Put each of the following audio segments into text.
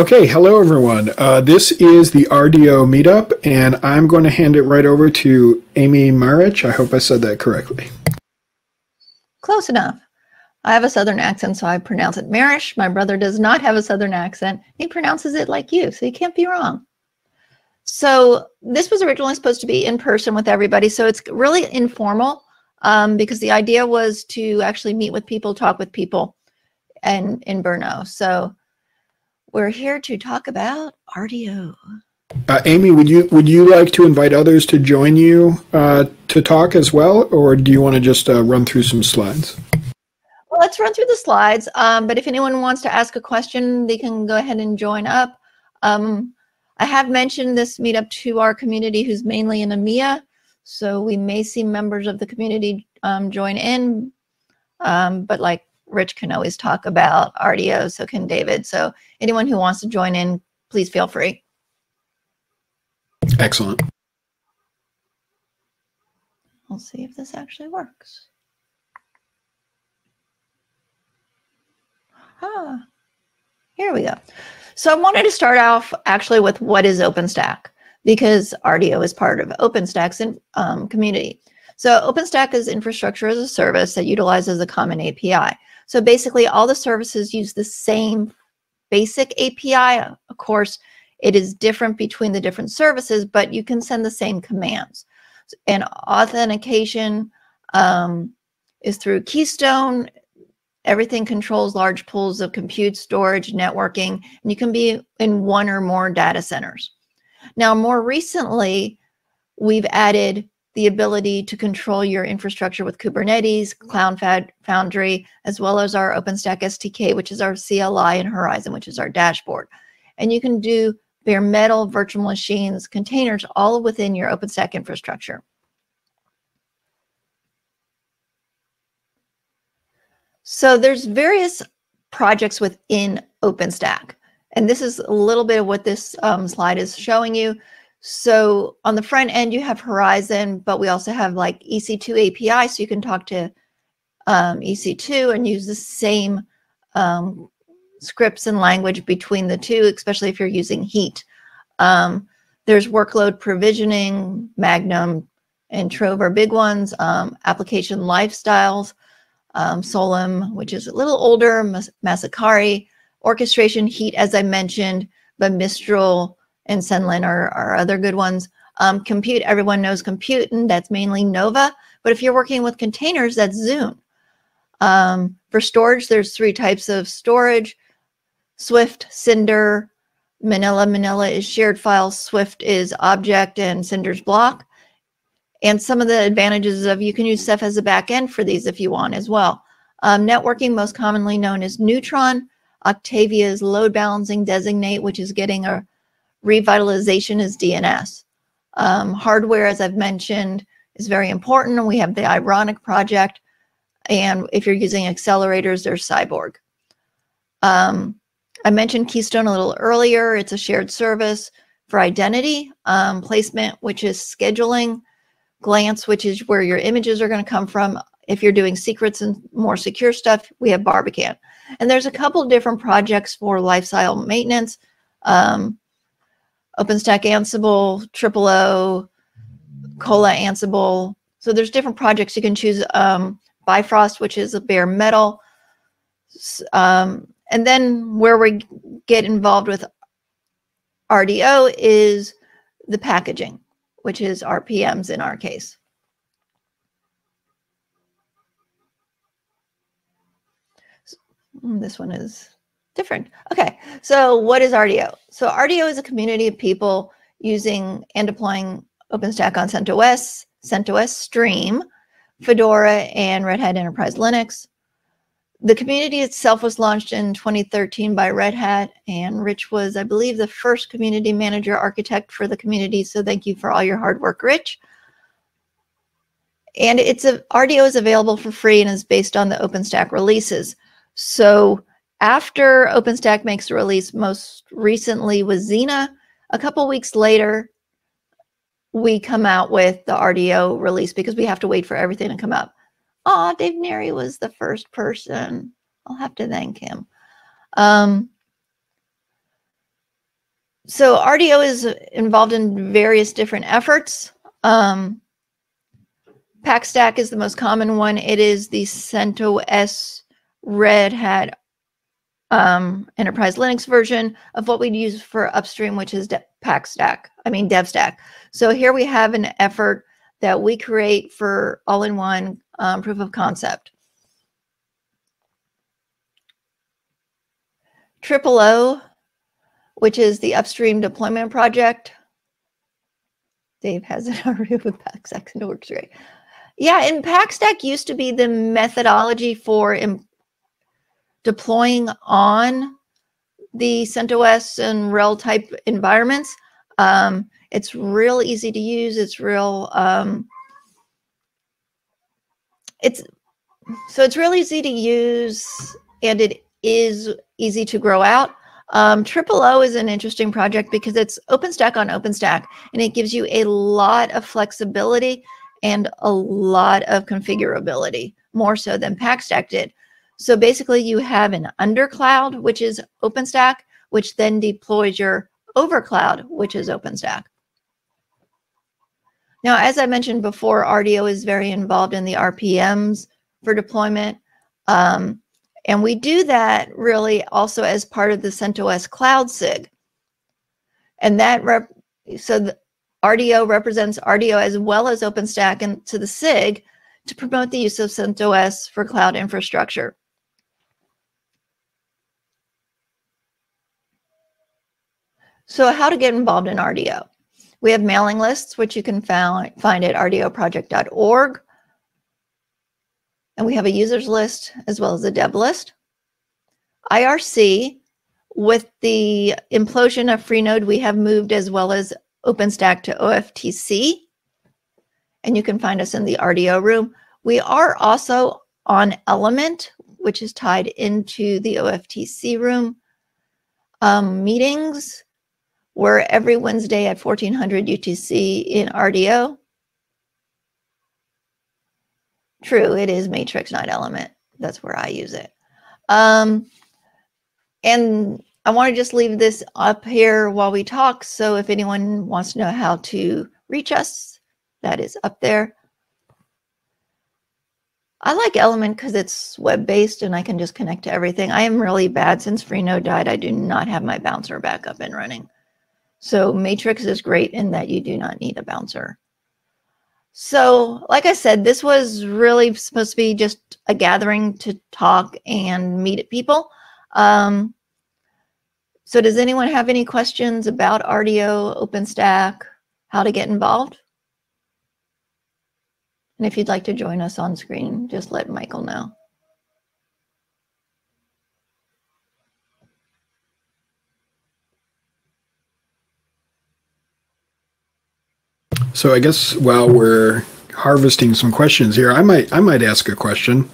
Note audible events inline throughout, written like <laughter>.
Okay, hello everyone. Uh, this is the RDO meetup, and I'm going to hand it right over to Amy Marrich. I hope I said that correctly. Close enough. I have a southern accent, so I pronounce it Marish. My brother does not have a southern accent. He pronounces it like you, so you can't be wrong. So this was originally supposed to be in person with everybody, so it's really informal um, because the idea was to actually meet with people, talk with people, and in Brno. So we're here to talk about RDO. Uh, Amy, would you would you like to invite others to join you uh, to talk as well, or do you want to just uh, run through some slides? Well, let's run through the slides. Um, but if anyone wants to ask a question, they can go ahead and join up. Um, I have mentioned this meetup to our community, who's mainly in EMEA, so we may see members of the community um, join in. Um, but like Rich can always talk about RDO, so can David. So anyone who wants to join in, please feel free. Excellent. We'll see if this actually works. Ah, here we go. So I wanted to start off actually with what is OpenStack because RDO is part of OpenStack's in, um, community. So OpenStack is infrastructure as a service that utilizes a common API. So basically all the services use the same basic API. Of course, it is different between the different services, but you can send the same commands. And authentication um, is through Keystone. Everything controls large pools of compute, storage, networking, and you can be in one or more data centers. Now, more recently, we've added the ability to control your infrastructure with Kubernetes, Cloud Foundry, as well as our OpenStack SDK, which is our CLI, and Horizon, which is our dashboard. And you can do bare metal, virtual machines, containers, all within your OpenStack infrastructure. So there's various projects within OpenStack. And this is a little bit of what this um, slide is showing you. So on the front end, you have Horizon, but we also have like EC2 API, so you can talk to um, EC2 and use the same um, scripts and language between the two, especially if you're using Heat. Um, there's workload provisioning, Magnum and Trove are big ones, um, application lifestyles, um, Solum, which is a little older, Mas Masakari, orchestration, Heat, as I mentioned, but Mistral, and Senlin are, are other good ones. Um, compute, everyone knows compute, and that's mainly Nova. But if you're working with containers, that's Zun. Um, for storage, there's three types of storage, Swift, Cinder, Manila. Manila is shared files, Swift is object, and Cinder's block. And some of the advantages of you can use Ceph as a backend for these if you want as well. Um, networking, most commonly known as Neutron. Octavia's load balancing designate, which is getting a revitalization is DNS. Um, hardware, as I've mentioned, is very important. We have the Ironic project. And if you're using accelerators, there's Cyborg. Um, I mentioned Keystone a little earlier. It's a shared service for identity, um, placement, which is scheduling, glance, which is where your images are going to come from. If you're doing secrets and more secure stuff, we have Barbican. And there's a couple different projects for lifestyle maintenance. Um, OpenStack Ansible, Triple O, Kolla Ansible. So there's different projects you can choose. Um, Bifrost, which is a bare metal. Um, and then where we get involved with RDO is the packaging, which is RPMs in our case. This one is different. Okay, so what is RDO? So RDO is a community of people using and deploying OpenStack on CentOS, CentOS Stream, Fedora, and Red Hat Enterprise Linux. The community itself was launched in 2013 by Red Hat, and Rich was, I believe, the first community manager architect for the community. So thank you for all your hard work, Rich. And it's a RDO is available for free and is based on the OpenStack releases. So after OpenStack makes a release, most recently with Xena, a couple weeks later, we come out with the RDO release because we have to wait for everything to come up. Oh, Dave Neary was the first person. I'll have to thank him. Um, so RDO is involved in various different efforts. Um, PackStack is the most common one. It is the CentOS Red Hat um, enterprise Linux version of what we'd use for upstream, which is PackStack, I mean DevStack. So here we have an effort that we create for all-in-one um, proof of concept. Triple O, which is the upstream deployment project. Dave has it <laughs> already with PackStack and it works great. Yeah, and PackStack used to be the methodology for deploying on the CentOS and RHEL type environments. Um, it's real easy to use. It's real, um, it's, so it's real easy to use and it is easy to grow out. Um, Triple O is an interesting project because it's OpenStack on OpenStack and it gives you a lot of flexibility and a lot of configurability, more so than PackStack did. So basically you have an undercloud, which is OpenStack, which then deploys your overcloud, which is OpenStack. Now, as I mentioned before, RDO is very involved in the RPMs for deployment. Um, and we do that really also as part of the CentOS Cloud SIG. And that, rep so the RDO represents RDO as well as OpenStack and to the SIG to promote the use of CentOS for cloud infrastructure. So how to get involved in RDO. We have mailing lists, which you can find, find at rdoproject.org. And we have a users list as well as a dev list. IRC, with the implosion of Freenode, we have moved as well as OpenStack to OFTC. And you can find us in the RDO room. We are also on Element, which is tied into the OFTC room. Um, meetings, we're every Wednesday at 1400 UTC in RDO. True, it is matrix, not element. That's where I use it. Um, and I want to just leave this up here while we talk. So if anyone wants to know how to reach us, that is up there. I like Element because it's web-based and I can just connect to everything. I am really bad since Freenode died. I do not have my bouncer back up and running. So Matrix is great in that you do not need a bouncer. So, like I said, this was really supposed to be just a gathering to talk and meet people. Um, so does anyone have any questions about RDO, OpenStack, how to get involved? And if you'd like to join us on screen, just let Michael know. So I guess while we're harvesting some questions here, I might I might ask a question.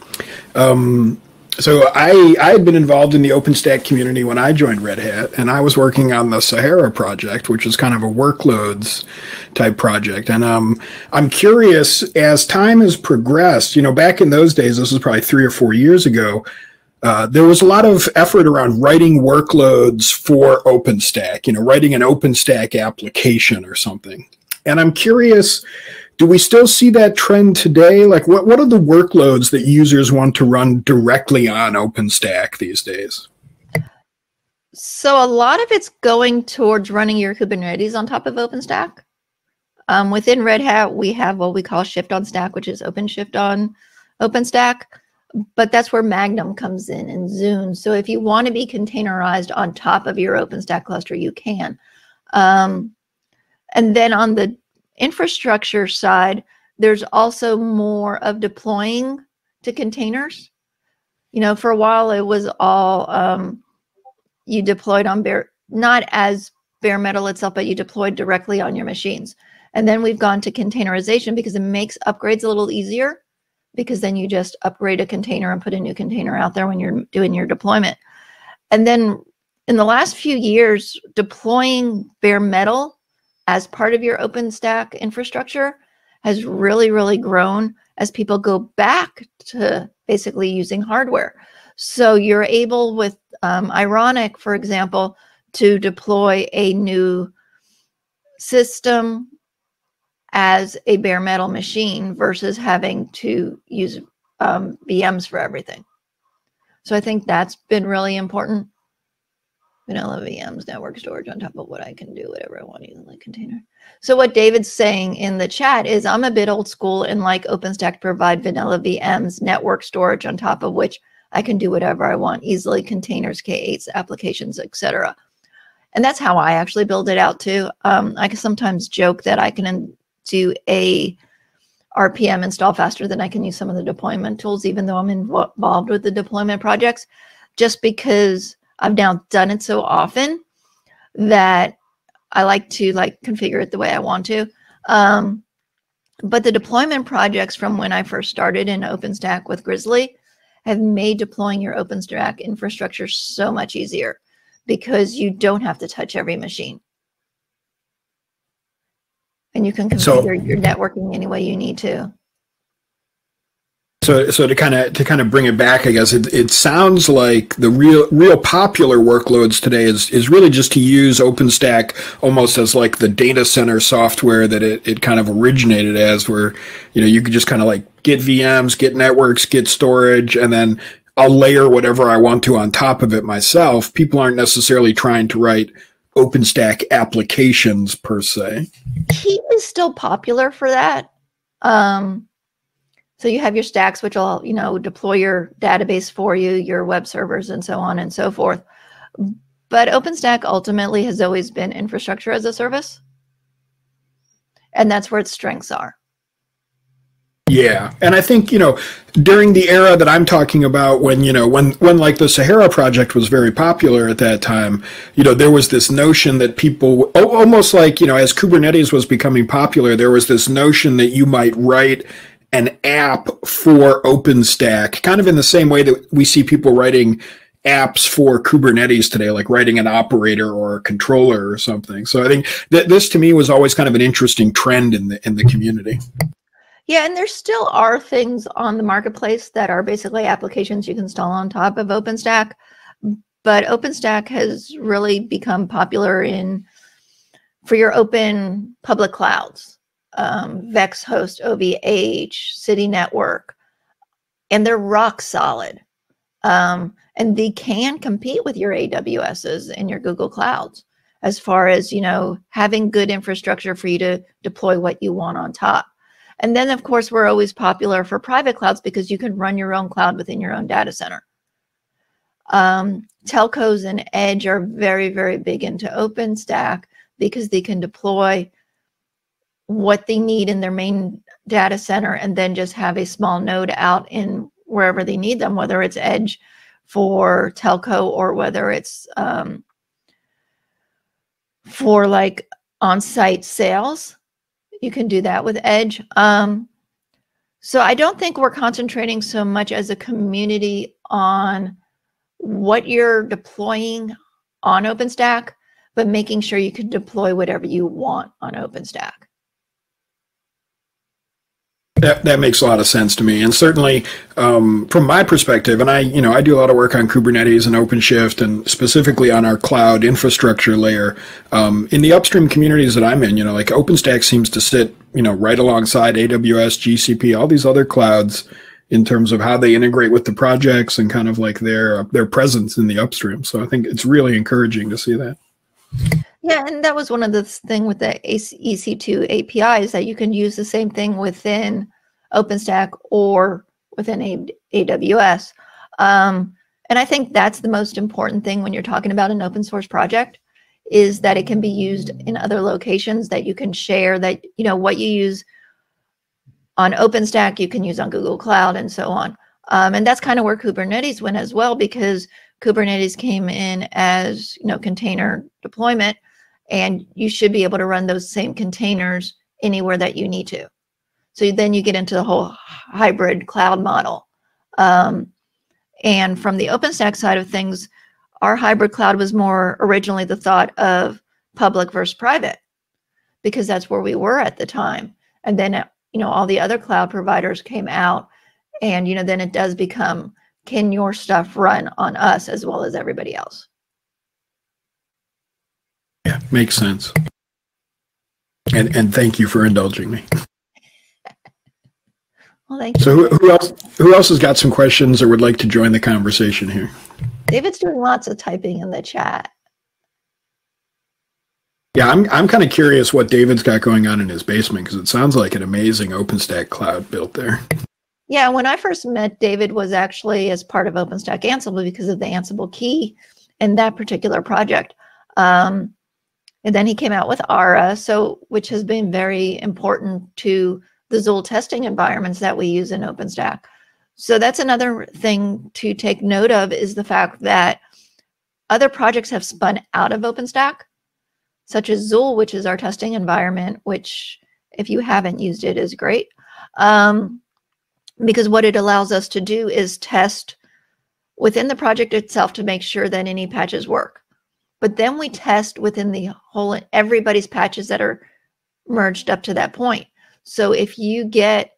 Um, so I I had been involved in the OpenStack community when I joined Red Hat, and I was working on the Sahara project, which is kind of a workloads type project. And um, I'm curious as time has progressed. You know, back in those days, this was probably three or four years ago. Uh, there was a lot of effort around writing workloads for OpenStack. You know, writing an OpenStack application or something. And I'm curious, do we still see that trend today? Like, what, what are the workloads that users want to run directly on OpenStack these days? So a lot of it's going towards running your Kubernetes on top of OpenStack. Um, within Red Hat, we have what we call Shift on Stack, which is OpenShift on OpenStack. But that's where Magnum comes in and Zun. So if you want to be containerized on top of your OpenStack cluster, you can. Um, and then on the infrastructure side, there's also more of deploying to containers. You know, for a while it was all um, you deployed on bare, not as bare metal itself, but you deployed directly on your machines. And then we've gone to containerization because it makes upgrades a little easier because then you just upgrade a container and put a new container out there when you're doing your deployment. And then in the last few years, deploying bare metal as part of your OpenStack infrastructure has really, really grown as people go back to basically using hardware. So you're able with um, Ironic, for example, to deploy a new system as a bare metal machine versus having to use um, VMs for everything. So I think that's been really important. Vanilla VMs, network storage on top of what I can do, whatever I want using the container. So what David's saying in the chat is I'm a bit old school and like OpenStack provide vanilla VMs, network storage on top of which I can do whatever I want easily, containers, K8s, applications, etc. And that's how I actually build it out too. Um, I can sometimes joke that I can do a RPM install faster than I can use some of the deployment tools, even though I'm involved with the deployment projects, just because I've now done it so often that I like to like configure it the way I want to. Um, but the deployment projects from when I first started in OpenStack with Grizzly have made deploying your OpenStack infrastructure so much easier because you don't have to touch every machine. And you can configure so, your networking any way you need to. So, so to kind of to kind of bring it back, I guess it, it sounds like the real real popular workloads today is is really just to use OpenStack almost as like the data center software that it, it kind of originated as, where you know you could just kind of like get VMs, get networks, get storage, and then I'll layer whatever I want to on top of it myself. People aren't necessarily trying to write OpenStack applications per se. Heat is still popular for that. Um, so you have your stacks, which will, you know, deploy your database for you, your web servers, and so on and so forth. But OpenStack ultimately has always been infrastructure as a service. And that's where its strengths are. Yeah, and I think you know during the era that I'm talking about, when you know when when like the Sahara project was very popular at that time, you know there was this notion that people almost like you know as Kubernetes was becoming popular, there was this notion that you might write an app for OpenStack, kind of in the same way that we see people writing apps for Kubernetes today, like writing an operator or a controller or something. So I think that this to me was always kind of an interesting trend in the in the community. Yeah, and there still are things on the marketplace that are basically applications you can install on top of OpenStack. But OpenStack has really become popular in for your open public clouds um, VEXXHOST, OVH, City Network, and they're rock solid. Um, and they can compete with your AWSs and your Google Clouds as far as, you know, having good infrastructure for you to deploy what you want on top. And then, of course, we're always popular for private clouds because you can run your own cloud within your own data center. Um, telcos and Edge are very, very big into OpenStack because they can deploy what they need in their main data center and then just have a small node out in wherever they need them, whether it's edge for telco or whether it's um, for like on-site sales. You can do that with edge. Um, so I don't think we're concentrating so much as a community on what you're deploying on OpenStack, but making sure you can deploy whatever you want on OpenStack. That, that makes a lot of sense to me, and certainly um, from my perspective, and I, you know, I do a lot of work on Kubernetes and OpenShift, and specifically on our cloud infrastructure layer. Um, in the upstream communities that I'm in, you know, like OpenStack seems to sit, you know, right alongside AWS, GCP, all these other clouds in terms of how they integrate with the projects and kind of like their their presence in the upstream. So I think it's really encouraging to see that. Yeah, and that was one of the thing with the EC2 API is that you can use the same thing within OpenStack or within a AWS. Um, and I think that's the most important thing when you're talking about an open source project is that it can be used in other locations that you can share that, you know, what you use on OpenStack, you can use on Google Cloud and so on. Um, and that's kind of where Kubernetes went as well, because Kubernetes came in as, you know, container deployment and you should be able to run those same containers anywhere that you need to. So then you get into the whole hybrid cloud model. Um, and from the OpenStack side of things, our hybrid cloud was more originally the thought of public versus private, because that's where we were at the time. And then, you know, all the other cloud providers came out, and you know, then it does become, can your stuff run on us as well as everybody else? Makes sense. And and thank you for indulging me. Well, thank you. So who, who else who else has got some questions or would like to join the conversation here? David's doing lots of typing in the chat. Yeah, I'm I'm kind of curious what David's got going on in his basement because it sounds like an amazing OpenStack cloud built there. Yeah, when I first met David was actually as part of OpenStack Ansible because of the Ansible key in that particular project. Um, and then he came out with Ara, so which has been very important to the Zuul testing environments that we use in OpenStack. So that's another thing to take note of is the fact that other projects have spun out of OpenStack such as Zuul, which is our testing environment, which if you haven't used it is great. Um, because what it allows us to do is test within the project itself to make sure that any patches work. But then we test within the whole, everybody's patches that are merged up to that point. So if you get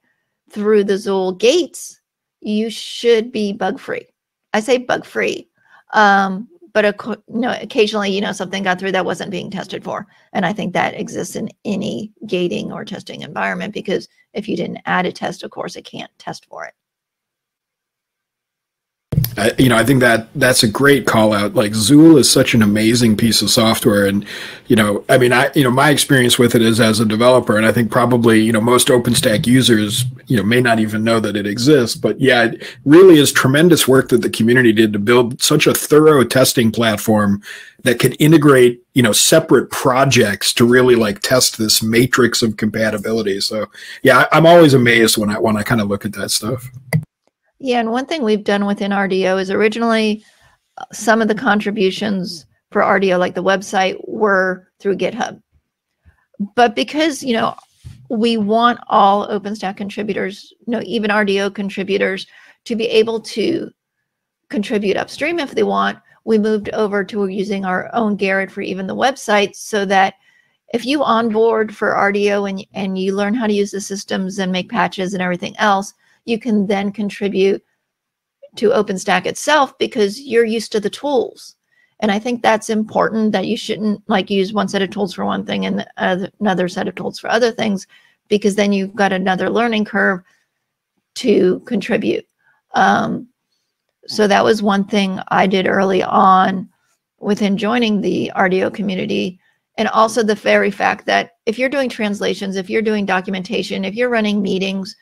through the Zuul gates, you should be bug free. I say bug free um, but you know, occasionally, you know, something got through that wasn't being tested for. And I think that exists in any gating or testing environment because if you didn't add a test, of course, it can't test for it. I, you know, I think that that's a great call out. Like Zuul is such an amazing piece of software, and you know, I mean, I you know, my experience with it is as a developer, and I think probably you know most OpenStack users you know may not even know that it exists. But yeah, it really is tremendous work that the community did to build such a thorough testing platform that could integrate you know separate projects to really like test this matrix of compatibility. So yeah, I'm always amazed when I when I kind of look at that stuff. Yeah, and one thing we've done within RDO is originally uh, some of the contributions for RDO, like the website, were through GitHub. But because, you know, we want all OpenStack contributors, you know, even RDO contributors, to be able to contribute upstream if they want, we moved over to using our own Gerrit for even the website so that if you onboard for RDO and, and you learn how to use the systems and make patches and everything else, you can then contribute to OpenStack itself because you're used to the tools. And I think that's important that you shouldn't like use one set of tools for one thing and another set of tools for other things, because then you've got another learning curve to contribute. Um, so that was one thing I did early on within joining the RDO community. And also the very fact that if you're doing translations, if you're doing documentation, if you're running meetings,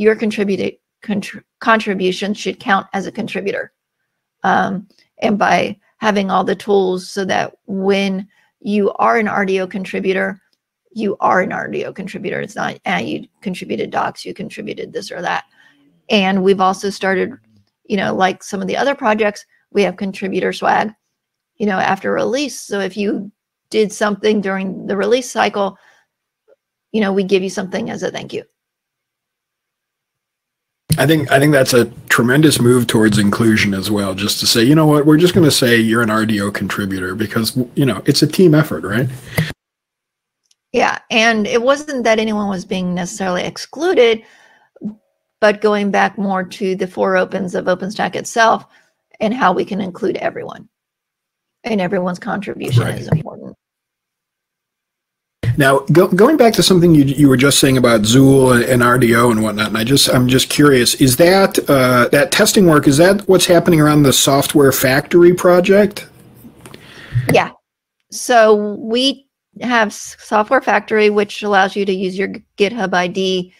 your contributed contr contribution should count as a contributor. Um, and by having all the tools so that when you are an RDO contributor, you are an RDO contributor. It's not, ah, you contributed docs, you contributed this or that. And we've also started, you know, like some of the other projects, we have contributor swag, you know, after release. So if you did something during the release cycle, you know, we give you something as a thank you. I think I think that's a tremendous move towards inclusion as well. Just to say, you know what, we're just going to say you're an RDO contributor because you know it's a team effort, right? Yeah, and it wasn't that anyone was being necessarily excluded, but going back more to the four opens of OpenStack itself and how we can include everyone, and everyone's contribution right. is important. Now, go, going back to something you, you were just saying about Zuul and, RDO and whatnot, and I just I'm just curious: is that uh, that testing work? Is that what's happening around the Software Factory project? Yeah. So we have Software Factory, which allows you to use your GitHub ID,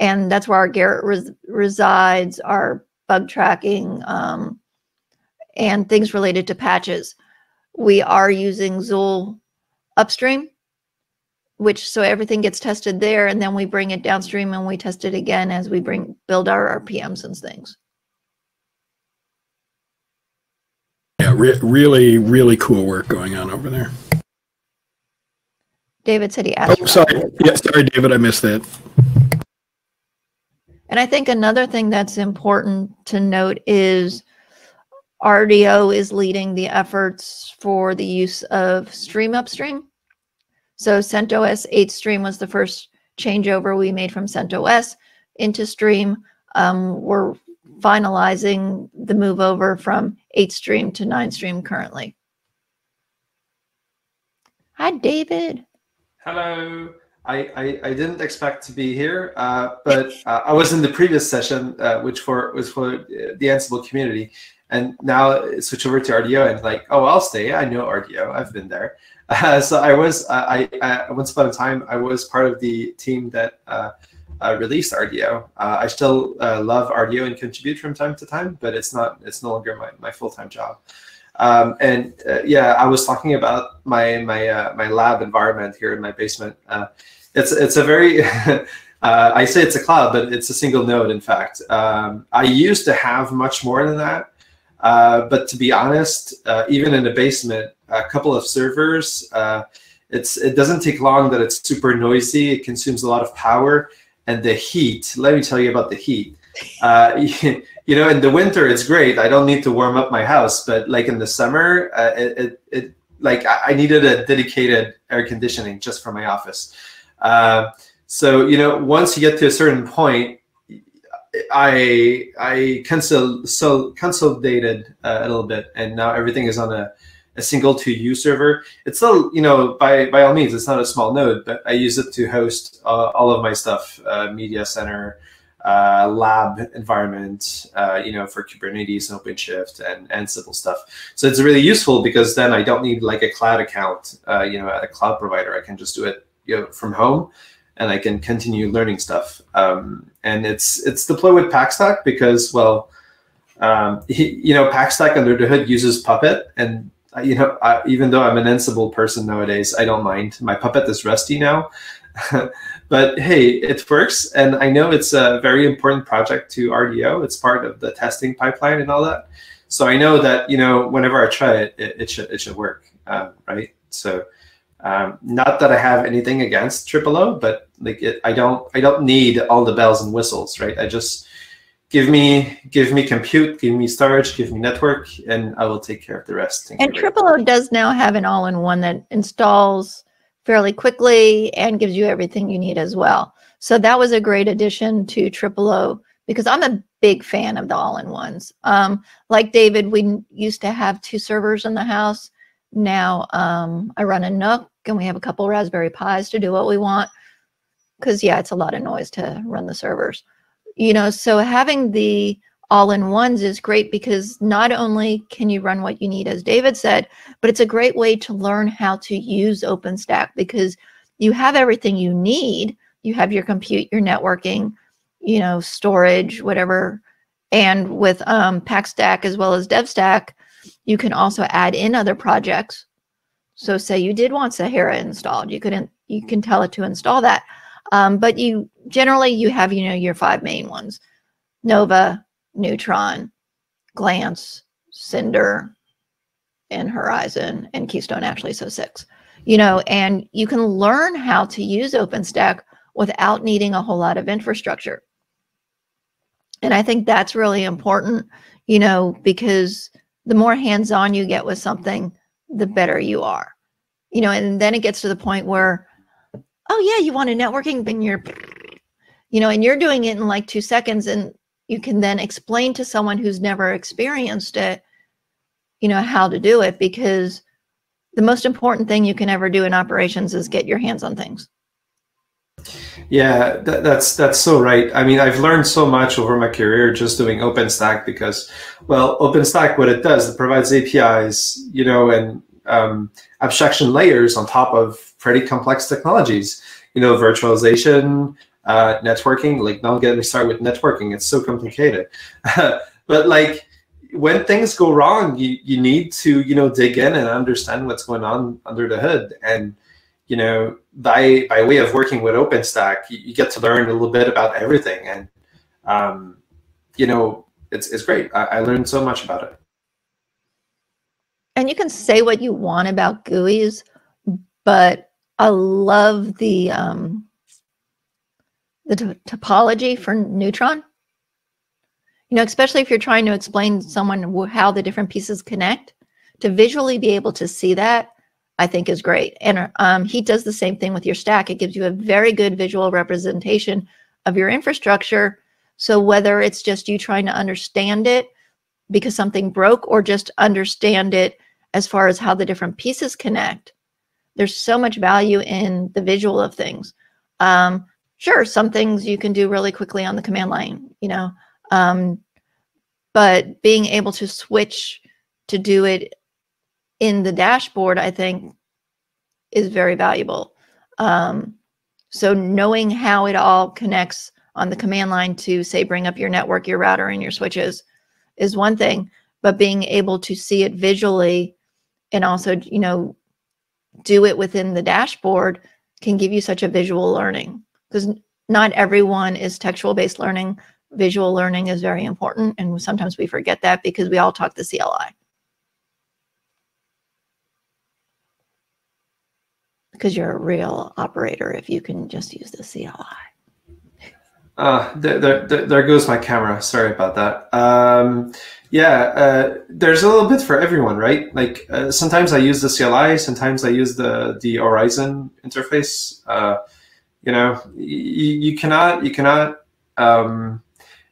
and that's where our Gerrit res resides, our bug tracking, um, and things related to patches. We are using Zuul upstream which so everything gets tested there and then we bring it downstream and we test it again as we bring build our RPMs and things. Yeah, re really, really cool work going on over there. David said he oh, asked. Oh, sorry. Yeah, sorry, David, I missed that. And I think another thing that's important to note is RDO is leading the efforts for the use of Stream Upstream. So CentOS 8 Stream was the first changeover we made from CentOS into Stream. Um, we're finalizing the move over from 8 Stream to 9 Stream currently. Hi, David. Hello. I, I, I didn't expect to be here, uh, but uh, I was in the previous session, uh, which for was for the Ansible community, and now switch over to RDO and like, oh, I'll stay. I know RDO. I've been there. so I was I, I once upon a time I was part of the team that uh, uh, released RDO. Uh, I still love RDO and contribute from time to time, but it's not it's no longer my, my full time job. Um, and uh, yeah, I was talking about my my uh, my lab environment here in my basement. Uh, it's it's a very <laughs> I say it's a cloud, but it's a single node. In fact, um, I used to have much more than that. But to be honest, even in the basement, a couple of servers, it's it doesn't take long that it's super noisy. It consumes a lot of power, and the heat. Let me tell you about the heat. Uh, <laughs> you know, in the winter it's great. I don't need to warm up my house, but like in the summer, uh, it, it, it, like I needed a dedicated air conditioning just for my office. Uh, so you know, once you get to a certain point, I I so consolidated uh, a little bit, and now everything is on a, a single 2U server. It's still you know by by all means it's not a small node, but I use it to host uh, all of my stuff, uh, media center, uh, lab environment, uh, you know, for Kubernetes and OpenShift and and Ansible stuff. So it's really useful because then I don't need like a cloud account, uh, you know, at a cloud provider. I can just do it, you know, from home, and I can continue learning stuff. Um, and it's it's deployed with PackStack because, well, um, he, you know, PackStack under the hood uses Puppet, and uh, you know, I, even though I'm an Ansible person nowadays, I don't mind. My Puppet is rusty now. <laughs> But hey, it works. And I know it's a very important project to RDO. It's part of the testing pipeline and all that. So I know that, you know, whenever I try it, it, it should, it should work, um, right? So um, not that I have anything against Triple O, but like it, I don't, I don't need all the bells and whistles, right? I just give me, give me compute, give me storage, give me network, and I will take care of the rest. And Triple O does now have an all-in-one that installs fairly quickly and gives you everything you need as well. So that was a great addition to Triple O because I'm a big fan of the all-in-ones. Um, like David, we used to have two servers in the house. Now um, I run a NUC and we have a couple Raspberry Pis to do what we want. Because yeah, it's a lot of noise to run the servers. You know, so having the all-in-ones is great because not only can you run what you need, as David said, but it's a great way to learn how to use OpenStack because you have everything you need. You have your compute, your networking, you know, storage, whatever. And with um, PackStack as well as DevStack, you can also add in other projects. So say you did want Sahara installed, you couldn't, you can tell it to install that. Um, but you generally you have, you know, your five main ones, Nova, Neutron, Glance, Cinder, and Horizon, and Keystone actually so six. You know, and you can learn how to use OpenStack without needing a whole lot of infrastructure. And I think that's really important, you know, because the more hands-on you get with something, the better you are. You know, and then it gets to the point where, oh yeah, you want a networking, then you're, you know, and you're doing it in like two seconds and you can then explain to someone who's never experienced it, you know, how to do it because the most important thing you can ever do in operations is get your hands on things. Yeah, that, that's that's so right. I mean, I've learned so much over my career just doing OpenStack because, well, OpenStack, what it does, it provides APIs, you know, and um, abstraction layers on top of pretty complex technologies. You know, virtualization, uh, networking. Like, don't get me started with networking; it's so complicated. <laughs> but like, when things go wrong, you you need to you know dig in and understand what's going on under the hood. And you know, by by way of working with OpenStack, you, you get to learn a little bit about everything. And um, you know, it's it's great. I, I learned so much about it. And you can say what you want about GUIs, but I love the um, the topology for Neutron. You know, especially if you're trying to explain to someone how the different pieces connect, to visually be able to see that, I think is great. And um, he does the same thing with your stack. It gives you a very good visual representation of your infrastructure. So whether it's just you trying to understand it because something broke or just understand it as far as how the different pieces connect, there's so much value in the visual of things. Um, sure, some things you can do really quickly on the command line, you know, um, but being able to switch to do it in the dashboard, I think, is very valuable. Um, so knowing how it all connects on the command line to say bring up your network, your router, and your switches is one thing, but being able to see it visually and also, you know, do it within the dashboard can give you such a visual learning because not everyone is textual based learning. Visual learning is very important. And sometimes we forget that because we all talk the CLI. Because you're a real operator if you can just use the CLI. Uh, there, there, there goes my camera. Sorry about that. Um, yeah, uh, there's a little bit for everyone, right? Like uh, sometimes I use the CLI, sometimes I use the the Horizon interface. Uh, you know, you, you cannot you cannot um,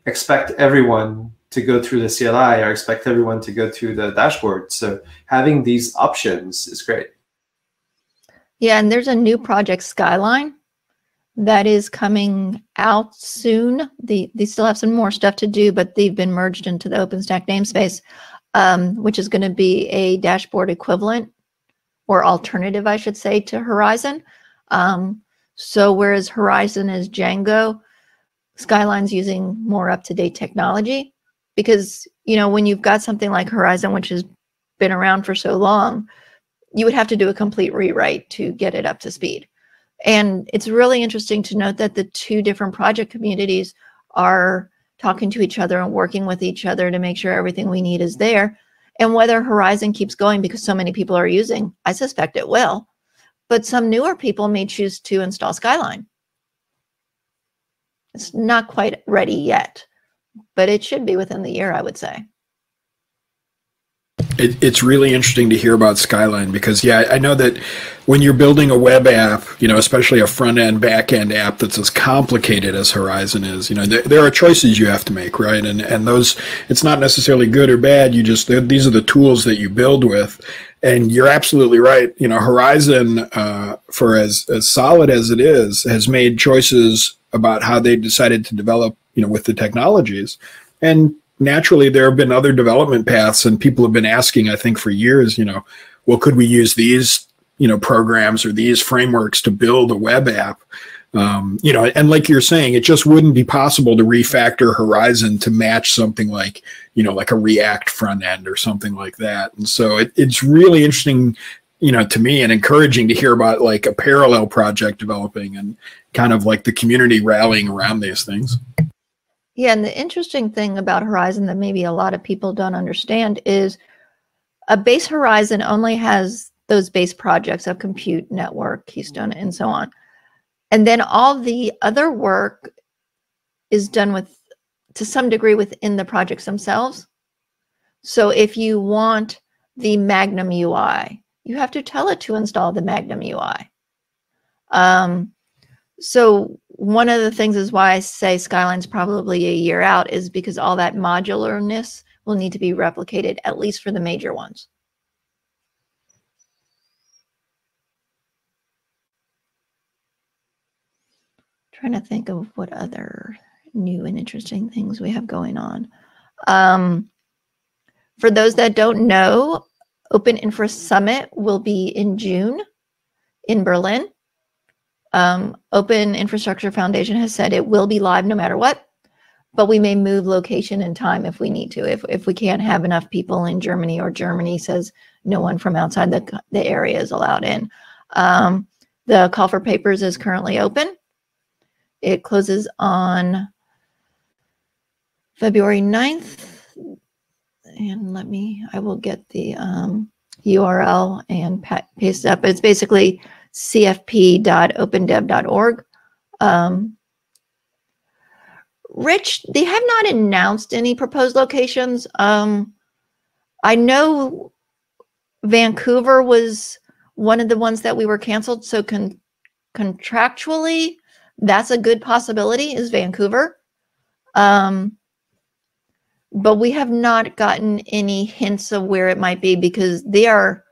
expect everyone to go through the CLI or expect everyone to go through the dashboard. So having these options is great. Yeah, and there's a new project Skyline that is coming out soon. The, they still have some more stuff to do, but they've been merged into the OpenStack namespace, um, which is going to be a dashboard equivalent or alternative, I should say, to Horizon. Um, so whereas Horizon is Django, Skyline's using more up-to-date technology because, you know, when you've got something like Horizon, which has been around for so long, you would have to do a complete rewrite to get it up to speed. And it's really interesting to note that the two different project communities are talking to each other and working with each other to make sure everything we need is there. And whether Horizon keeps going because so many people are using, I suspect it will. But some newer people may choose to install Skyline. It's not quite ready yet, but it should be within the year, I would say. It, it's really interesting to hear about Skyline because, yeah, I know that when you're building a web app, you know, especially a front end, back end app that's as complicated as Horizon is, you know, there, there are choices you have to make, right? And and those, it's not necessarily good or bad. You just these are the tools that you build with, and you're absolutely right. You know, Horizon, uh, for as as solid as it is, has made choices about how they decided to develop, you know, with the technologies, and naturally there have been other development paths and people have been asking i think for years you know well could we use these you know programs or these frameworks to build a web app? Um, you know and like you're saying it just wouldn't be possible to refactor horizon to match something like you know like a react front end or something like that. And so it, it's really interesting you know to me and encouraging to hear about like a parallel project developing and kind of like the community rallying around these things yeah, and the interesting thing about Horizon that maybe a lot of people don't understand is a base Horizon only has those base projects of compute, network, Keystone, and so on. And then all the other work is done with, to some degree, within the projects themselves. So if you want the Magnum UI, you have to tell it to install the Magnum UI. Um, so one of the things is why I say Skyline's probably a year out is because all that modularness will need to be replicated, at least for the major ones. Trying to think of what other new and interesting things we have going on. Um, for those that don't know, Open Infra Summit will be in June in Berlin. Um, Open Infrastructure Foundation has said it will be live no matter what, but we may move location and time if we need to. If, if we can't have enough people in Germany or Germany says no one from outside the, the area is allowed in. Um, the call for papers is currently open. It closes on February 9th. And let me, I will get the um, URL and paste it up. It's basically cfp.opendev.org. Um, Rich, they have not announced any proposed locations. Um, I know Vancouver was one of the ones that we were canceled. So con contractually, that's a good possibility is Vancouver. Um, but we have not gotten any hints of where it might be because they are,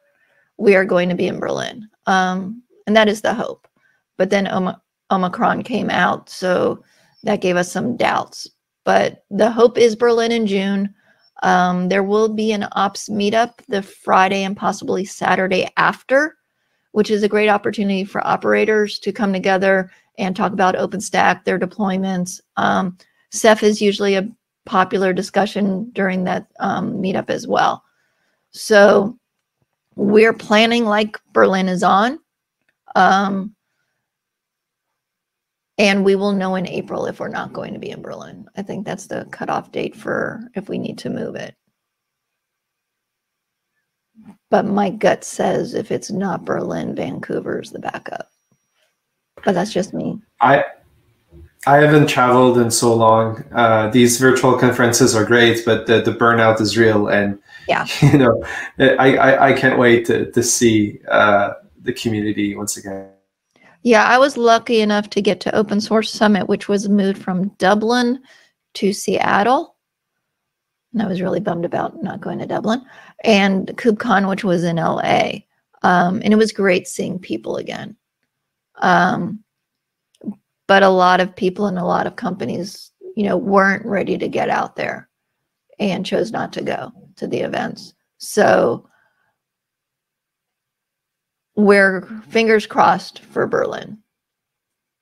we are going to be in Berlin. Um, and that is the hope. But then Om- Omicron came out, so that gave us some doubts. But the hope is Berlin in June. Um, there will be an ops meetup the Friday and possibly Saturday after, which is a great opportunity for operators to come together and talk about OpenStack, their deployments. Um, Ceph is usually a popular discussion during that um, meetup as well. So we're planning like Berlin is on. Um, and we will know in April if we're not going to be in Berlin. I think that's the cutoff date for if we need to move it. But my gut says if it's not Berlin, Vancouver's the backup. But that's just me. I I haven't traveled in so long. Uh, these virtual conferences are great, but the, the burnout is real, and yeah, <laughs> you know, I I, I can't wait to to see uh, the community once again. Yeah, I was lucky enough to get to Open Source Summit, which was moved from Dublin to Seattle. And I was really bummed about not going to Dublin. And KubeCon, which was in LA. Um, and it was great seeing people again. Um, but a lot of people and a lot of companies, you know, weren't ready to get out there and chose not to go to the events. So we're fingers crossed for Berlin.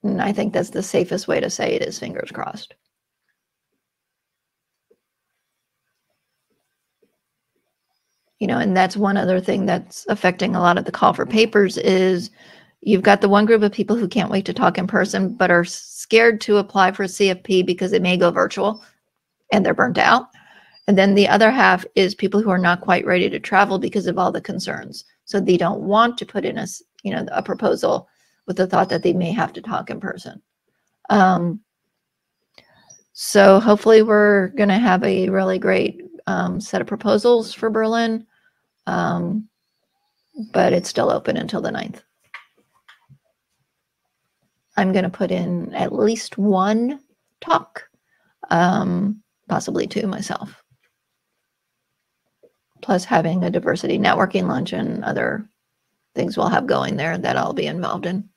And I think that's the safest way to say it is fingers crossed. You know, and that's one other thing that's affecting a lot of the call for papers is you've got the one group of people who can't wait to talk in person, but are scared to apply for CFP because it may go virtual and they're burnt out. And then the other half is people who are not quite ready to travel because of all the concerns. So they don't want to put in a, you know, a proposal with the thought that they may have to talk in person. Um, so hopefully we're going to have a really great um, set of proposals for Berlin, um, but it's still open until the 9th. I'm going to put in at least one talk, um, possibly two myself plus having a diversity networking lunch and other things we'll have going there that I'll be involved in.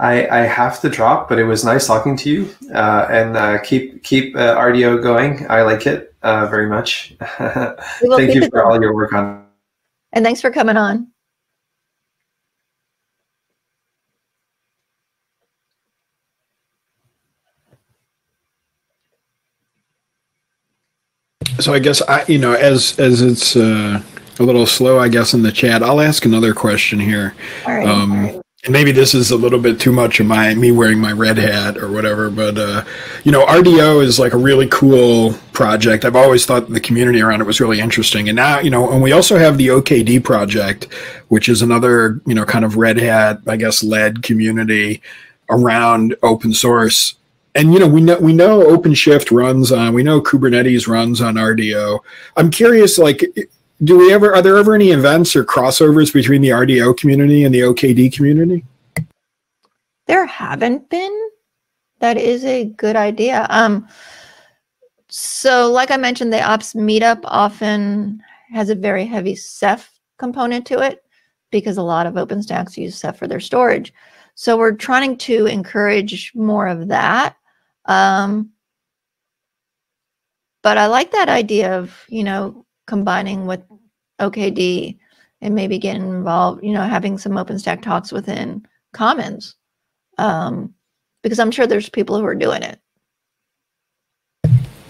I, I have to drop, but it was nice talking to you. Uh, and uh, keep keep uh, RDO going. I like it uh, very much. <laughs> Thank you for all your work on. And thanks for coming on. So I guess I, you know, as as it's uh, a little slow, I guess in the chat, I'll ask another question here. All right. Um, right. And maybe this is a little bit too much of my me wearing my red hat or whatever, but uh, you know, RDO is like a really cool project. I've always thought the community around it was really interesting, and now you know, and we also have the OKD project, which is another you know kind of red hat, I guess, led community around open source and you know we know we know OpenShift runs on we know Kubernetes runs on RDO. I'm curious, like, do we ever are there ever any events or crossovers between the RDO community and the OKD community? There haven't been. That is a good idea. Um, so, like I mentioned, the ops meetup often has a very heavy Ceph component to it because a lot of OpenStacks use Ceph for their storage. So we're trying to encourage more of that. Um, but I like that idea of, you know, combining with OKD and maybe getting involved, you know, having some OpenStack talks within Commons. Um, because I'm sure there's people who are doing it.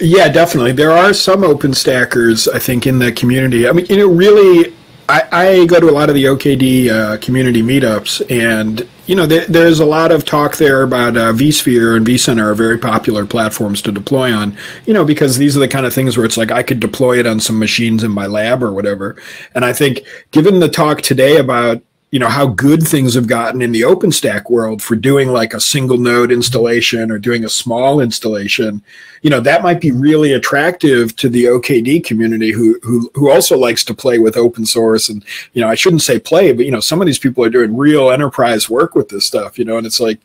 Yeah, definitely. There are some OpenStackers, I think, in the community. I mean, you know, really, I, I go to a lot of the OKD uh, community meetups, and you know, there, there's a lot of talk there about uh, vSphere and vCenter are very popular platforms to deploy on. You know, because these are the kind of things where it's like I could deploy it on some machines in my lab or whatever. And I think, given the talk today about you know how good things have gotten in the OpenStack world for doing like a single node installation or doing a small installation, you know that might be really attractive to the OKD community who who who also likes to play with open source and you know I shouldn't say play, but you know some of these people are doing real enterprise work with this stuff, you know, and it's like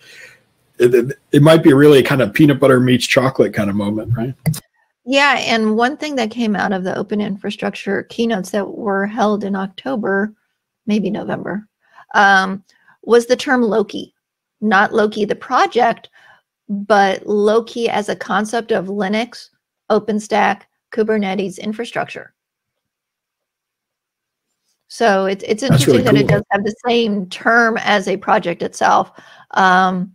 it, it might be really kind of peanut butter meets chocolate kind of moment, right? Yeah, and one thing that came out of the open infrastructure keynotes that were held in October, maybe November, um, was the term Loki. Not Loki the project, but Loki as a concept of Linux, OpenStack, Kubernetes infrastructure. So it's it's interesting really that it does have the same term as a project itself. Um,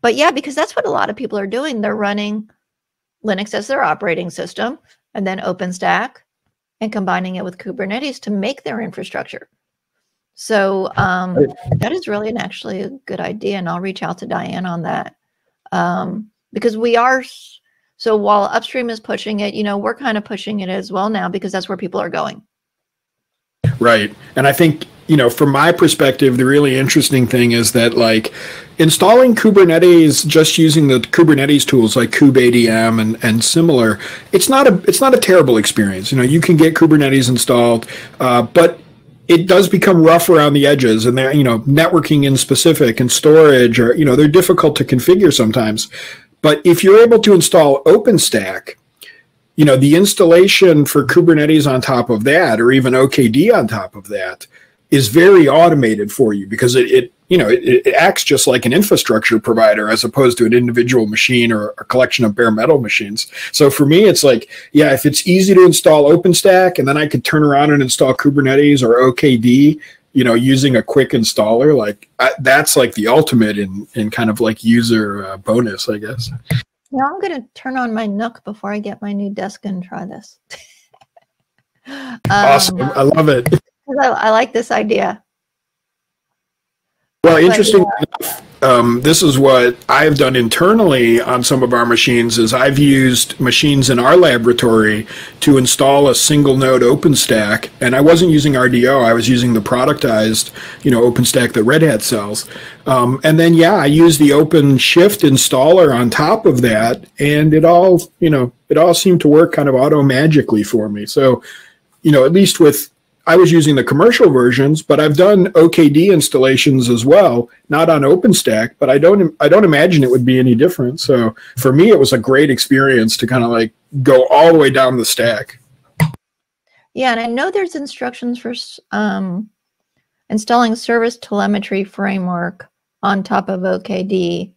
but yeah, because that's what a lot of people are doing. They're running Linux as their operating system and then OpenStack and combining it with Kubernetes to make their infrastructure. So um, that is really an, actually a good idea. And I'll reach out to Diane on that um, because we are. So while upstream is pushing it, you know, we're kind of pushing it as well now because that's where people are going. Right. And I think, you know, from my perspective, the really interesting thing is that like installing Kubernetes just using the Kubernetes tools like kubeadm and, and similar, it's not a it's not a terrible experience. You know, you can get Kubernetes installed, uh, but it does become rough around the edges and they're, you know, networking in specific and storage or, you know, they're difficult to configure sometimes. But if you're able to install OpenStack, you know, the installation for Kubernetes on top of that, or even OKD on top of that, is very automated for you because it, it you know, it, it, acts just like an infrastructure provider as opposed to an individual machine or a collection of bare metal machines. So for me, it's like, yeah, if it's easy to install OpenStack and then I could turn around and install Kubernetes or OKD, you know, using a quick installer, like I, that's like the ultimate in in kind of like user uh, bonus, I guess. Yeah, I'm going to turn on my NUC before I get my new desk and try this. <laughs> um, awesome. I love it. <laughs> I, I like this idea. Well, interesting enough, um, this is what I've done internally on some of our machines is I've used machines in our laboratory to install a single node OpenStack, and I wasn't using RDO. I was using the productized, you know, OpenStack that Red Hat sells. Um, and then, yeah, I use the OpenShift installer on top of that, and it all, you know, it all seemed to work kind of auto magically for me. So, you know, at least with I was using the commercial versions, but I've done OKD installations as well, not on OpenStack, but I don't I don't imagine it would be any different. So for me, it was a great experience to kind of like go all the way down the stack. Yeah, and I know there's instructions for um, installing service telemetry framework on top of OKD.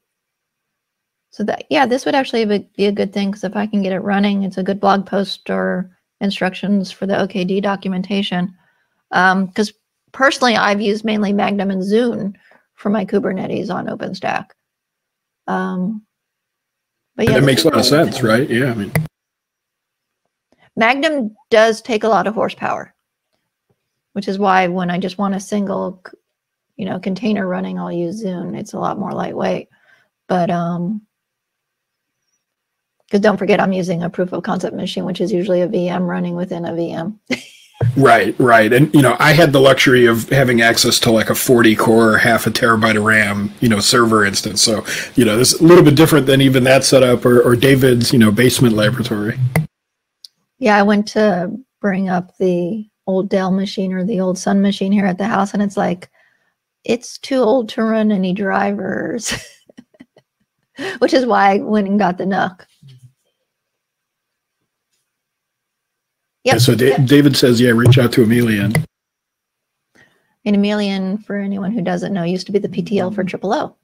So that yeah, this would actually be a good thing because if I can get it running, it's a good blog post or instructions for the OKD documentation. Because um, personally, I've used mainly Magnum and Zun for my Kubernetes on OpenStack. Um, but yeah, that makes a lot of sense, right? Yeah, I mean, Magnum does take a lot of horsepower, which is why when I just want a single, you know, container running, I'll use Zun. It's a lot more lightweight. But um, because don't forget, I'm using a proof of concept machine, which is usually a VM running within a VM. <laughs> Right, right. And, you know, I had the luxury of having access to like a 40 core, half a terabyte of RAM, you know, server instance. So, you know, it's a little bit different than even that setup or, or David's, you know, basement laboratory. Yeah, I went to bring up the old Dell machine or the old Sun machine here at the house, and it's like, it's too old to run any drivers, <laughs> which is why I went and got the NUC. Yep. So da- David says, yeah, reach out to Emilien. And Emilien, for anyone who doesn't know, used to be the PTL for TripleO.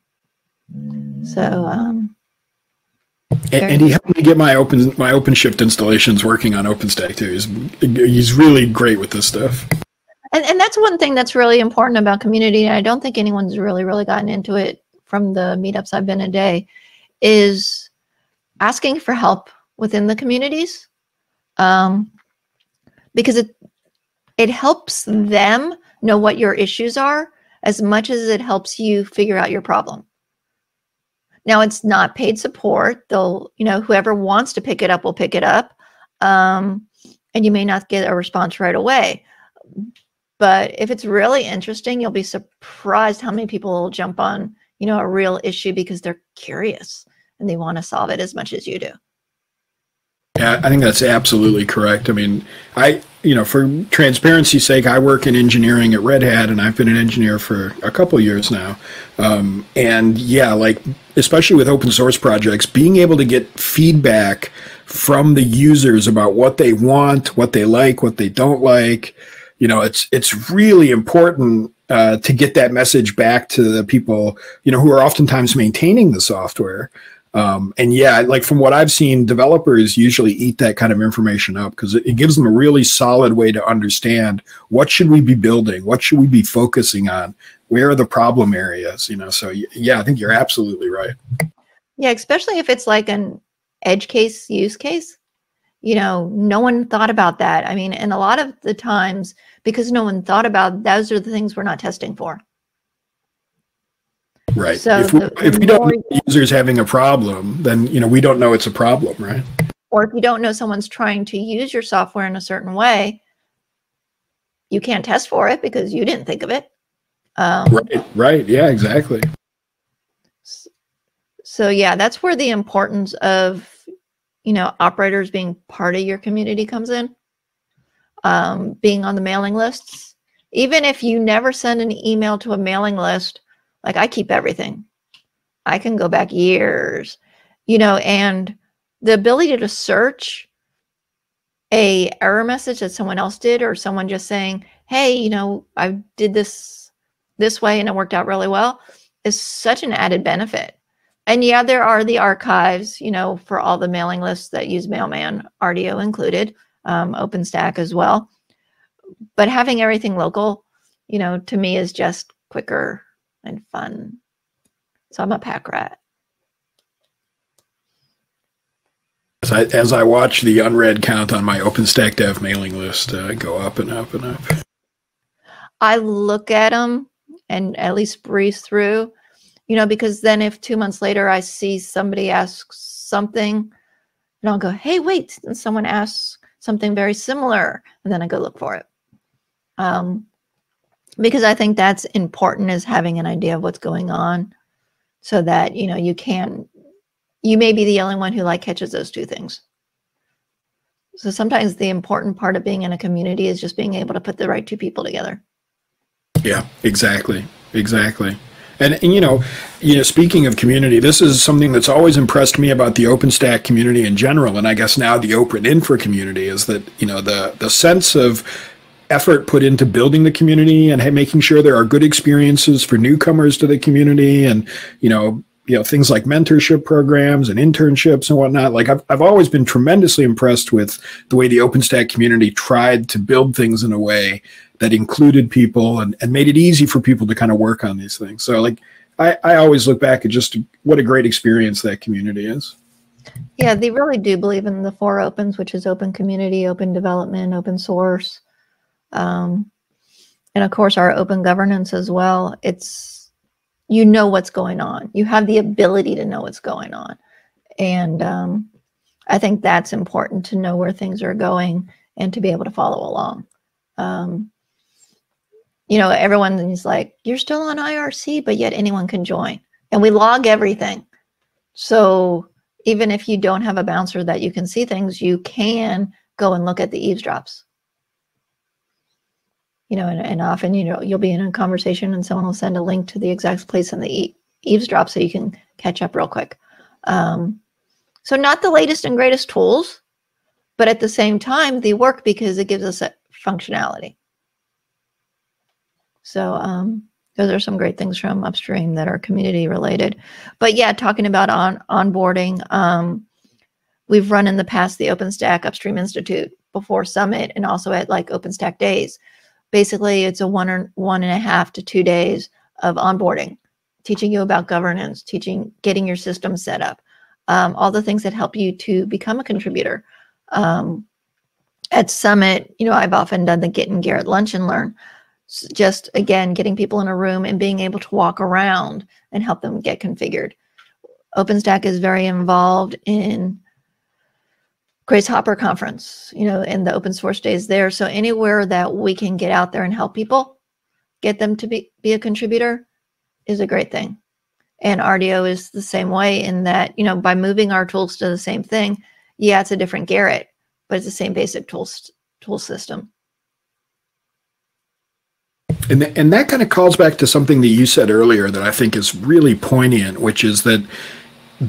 So, um, and, and, he helped me get my open my OpenShift installations working on OpenStack too. He's he's really great with this stuff. And and that's one thing that's really important about community. And I don't think anyone's really really gotten into it from the meetups I've been a day, is asking for help within the communities. Um, because it it helps them know what your issues are as much as it helps you figure out your problem. Now it's not paid support. They'll, you know, whoever wants to pick it up will pick it up. Um, and you may not get a response right away. But if it's really interesting, you'll be surprised how many people will jump on, you know, a real issue because they're curious and they want to solve it as much as you do. I think that's absolutely correct. I mean, I you know, for transparency's sake, I work in engineering at Red Hat, and I've been an engineer for a couple years now. Um, and yeah, like especially with open source projects, being able to get feedback from the users about what they want, what they like, what they don't like, you know, it's it's really important uh, to get that message back to the people, you know, who are oftentimes maintaining the software. Um, and yeah, like from what I've seen, developers usually eat that kind of information up because it, it, gives them a really solid way to understand what should we be building, what should we be focusing on, where are the problem areas, you know. So yeah, I think you're absolutely right. Yeah, especially if it's like an edge case use case. You know, no one thought about that. I mean, and a lot of the times because no one thought about those are the things we're not testing for. Right. So if we, the, if we don't know users having a problem, then you know we don't know it's a problem, right? Or if you don't know someone's trying to use your software in a certain way, you can't test for it because you didn't think of it. Um, right. Right. Yeah. Exactly. So yeah, that's where the importance of you know operators being part of your community comes in. Um, being on the mailing lists, even if you never send an email to a mailing list like I keep everything. I can go back years, you know, and the ability to search a error message that someone else did or someone just saying, "Hey, you know, I did this this way and it worked out really well," is such an added benefit. And yeah, there are the archives, you know, for all the mailing lists that use Mailman, RDO included, um, OpenStack as well. But having everything local, you know, to me is just quicker and fun. So I'm a pack rat. As I, as I watch the unread count on my OpenStack Dev mailing list uh, go up and up and up. I look at them and at least breeze through, you know, because then if two months later I see somebody asks something, and I'll go, hey, wait, and someone asks something very similar, and then I go look for it. Um, because I think that's important is having an idea of what's going on so that, you know, you can, you may be the only one who like catches those two things. So sometimes the important part of being in a community is just being able to put the right two people together. Yeah, exactly. Exactly. And, and, you know, you know, speaking of community, this is something that's always impressed me about the OpenStack community in general, and I guess now the Open Infra community is that you know the the sense of effort put into building the community and making sure there are good experiences for newcomers to the community and you know you know things like mentorship programs and internships and whatnot. Like I've, I've always been tremendously impressed with the way the openstack community tried to build things in a way that included people and, and made it easy for people to kind of work on these things. So like I, I always look back at just what a great experience that community is. Yeah they really do believe in the four opens which is open community open development open source um, and of course our open governance as well. It's you know what's going on. You have the ability to know what's going on. And um, i think that's important to know where things are going and to be able to follow along. Um, you know everyone is like you're still on irc but yet anyone can join. And we log everything. So even if you don't have a bouncer that you can see things you can go and look at the eavesdrops you know, and, and often, you know, you'll be in a conversation and someone will send a link to the exact place in the e- eavesdrop so you can catch up real quick. Um, so not the latest and greatest tools, but at the same time, they work because it gives us a functionality. So um, those are some great things from upstream that are community related. But yeah, talking about on onboarding, um, we've run in the past the OpenStack Upstream Institute before Summit and also at like OpenStack Days basically it's a one or one and a half to two days of onboarding teaching you about governance teaching getting your system set up um, all the things that help you to become a contributor. Um, at summit you know i've often done the Git and Gerrit lunch and learn. Just again getting people in a room and being able to walk around and help them get configured. Openstack is very involved in Grace Hopper conference, you know, and the open source days there. So anywhere that we can get out there and help people, get them to be, be a contributor is a great thing. And RDO is the same way in that, you know, by moving our tools to the same thing, yeah, it's a different Gerrit, but it's the same basic tools tool system. and, th- and that kind of calls back to something that you said earlier that I think is really poignant, which is that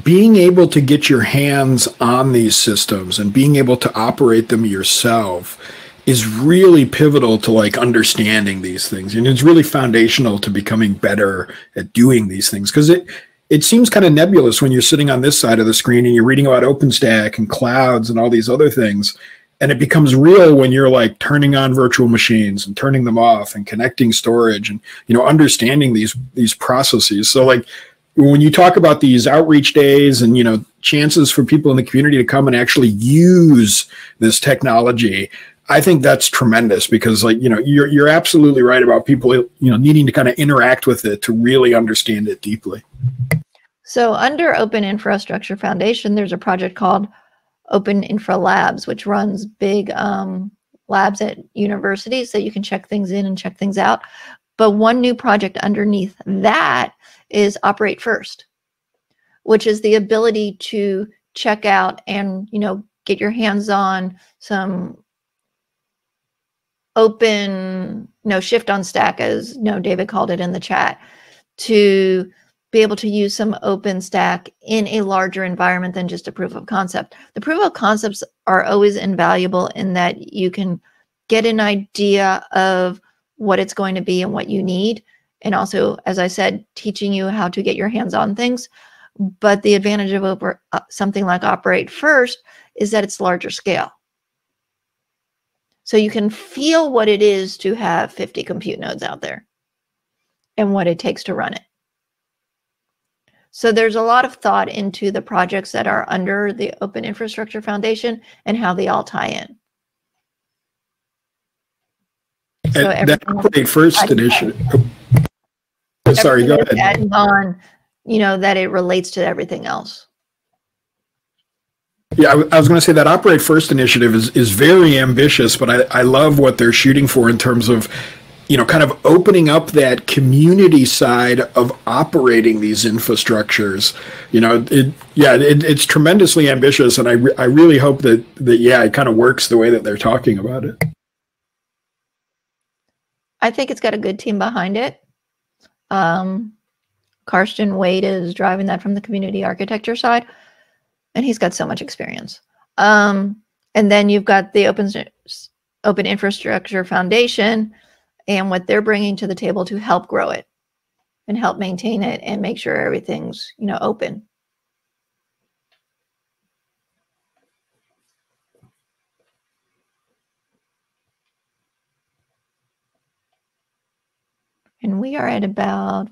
being able to get your hands on these systems and being able to operate them yourself is really pivotal to like understanding these things and it's really foundational to becoming better at doing these things because it it seems kind of nebulous when you're sitting on this side of the screen and you're reading about OpenStack and clouds and all these other things. And it becomes real when you're like turning on virtual machines and turning them off and connecting storage and you know understanding these these processes. So like when you talk about these outreach days and you know chances for people in the community to come and actually use this technology, I think that's tremendous because like you know you're you're absolutely right about people you know needing to kind of interact with it to really understand it deeply. So under Open Infrastructure Foundation, there's a project called Open Infra Labs, which runs big um, labs at universities that you can check things in and check things out. But one new project underneath that is Operate First, which is the ability to check out and you know get your hands on some open, no shift on stack, as you know David called it in the chat, to be able to use some open stack in a larger environment than just a proof of concept. The proof of concepts are always invaluable in that you can get an idea of what it's going to be and what you need. And also, as I said, teaching you how to get your hands on things. But the advantage of over, uh, something like Operate First is that it's larger scale. So you can feel what it is to have 50 compute nodes out there and what it takes to run it. So there's a lot of thought into the projects that are under the Open Infrastructure Foundation and how they all tie in. So that Operate First initiative. Oh, sorry, go ahead. On, you know, that it relates to everything else. Yeah, I, was going to say that Operate First initiative is, is very ambitious, but I, I love what they're shooting for in terms of you know, kind of opening up that community side of operating these infrastructures. You know, it, yeah, it, it's tremendously ambitious, and I, re- I really hope that that yeah, it kind of works the way that they're talking about it. I think it's got a good team behind it. Um, Karsten Wade is driving that from the community architecture side, and he's got so much experience. Um, and then you've got the Open Open Infrastructure Foundation and what they're bringing to the table to help grow it and help maintain it and make sure everything's you know open and we are at about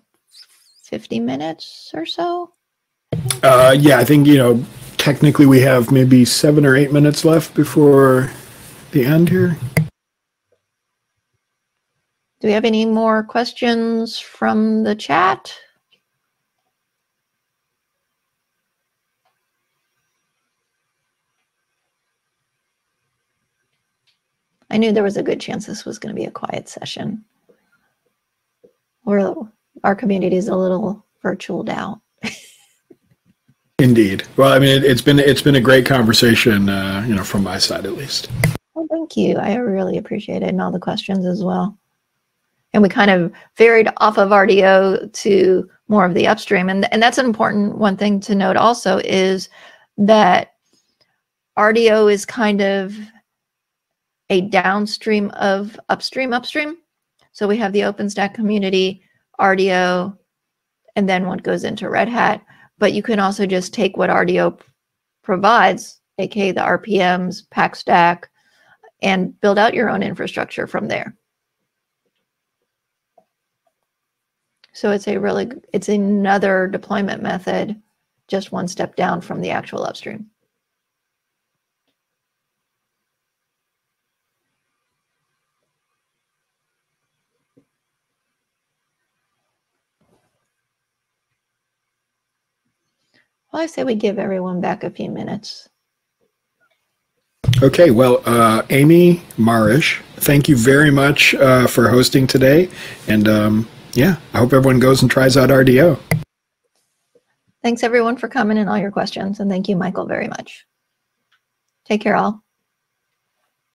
50 minutes or so uh, yeah i think you know technically we have maybe seven or eight minutes left before the end here do we have any more questions from the chat? I knew there was a good chance this was going to be a quiet session. We're, our community is a little virtual out. Indeed. Well, I mean, it, has been it's been a great conversation, uh, you know, from my side at least. Well, thank you. I really appreciate it and all the questions as well and we kind of varied off of RDO to more of the upstream. And, and that's an important one thing to note also is that RDO is kind of a downstream of upstream upstream. So we have the OpenStack community, RDO, and then what goes into Red Hat. But you can also just take what RDO provides, aka the RPMs, PackStack, and build out your own infrastructure from there. So it's a really, it's another deployment method, just one step down from the actual upstream. Well, I say we give everyone back a few minutes. Okay, well, uh, Amy Marrich, thank you very much uh, for hosting today. And um, yeah, I hope everyone goes and tries out RDO. Thanks everyone for coming and all your questions. And thank you, Michael, very much. Take care all.